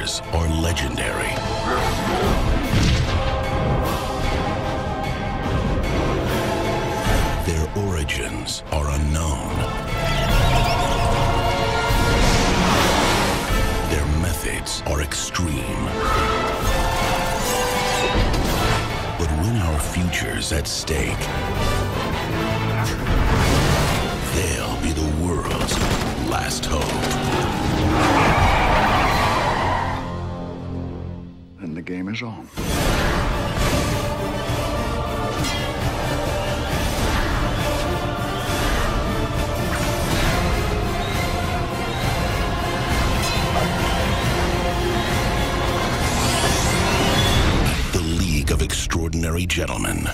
are legendary. Their origins are unknown. Their methods are extreme. But when our future's at stake, And the game is on. The League of Extraordinary Gentlemen.